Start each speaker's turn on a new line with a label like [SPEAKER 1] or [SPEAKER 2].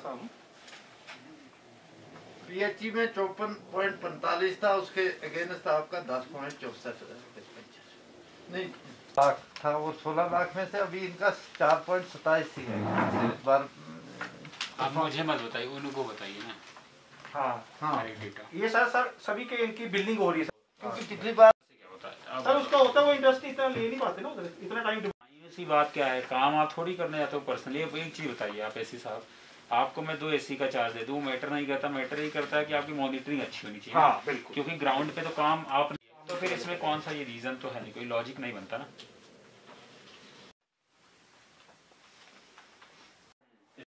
[SPEAKER 1] सा हम
[SPEAKER 2] पीएचई में चौपन पॉइंट पैंतालीस था उसके अगेंस्ट आपका दस पॉइंट चौसठ नहीं लाख था वो सोलह लाख में से अभी इनका चार पॉइंट सताईस ही है इस बार
[SPEAKER 3] आप मुझे मत बताइए उनको बताइए ना
[SPEAKER 1] हाँ
[SPEAKER 2] हाँ
[SPEAKER 1] ये सर सर सभी के इनकी बिल्डिंग हो रही है सर
[SPEAKER 2] क्योंकि पिछली बार
[SPEAKER 3] होता है
[SPEAKER 1] सर उसका होता है वो इंडस्ट्री इतना ले नहीं पाते ना उधर इतना टाइम
[SPEAKER 3] ऐसी बात क्या है काम आप थोड़ी करने जाते हो पर्सनली एक चीज़ बताइए आप ऐसी साहब आपको मैं दो एसी का चार्ज दे दूँ मैटर नहीं करता मैटर ही करता है कि आपकी मॉनिटरिंग अच्छी होनी चाहिए।
[SPEAKER 1] हाँ
[SPEAKER 3] क्योंकि ग्राउंड पे तो काम आप तो फिर इसमें कौन सा ये रीजन तो है नहीं कोई लॉजिक नहीं बनता ना।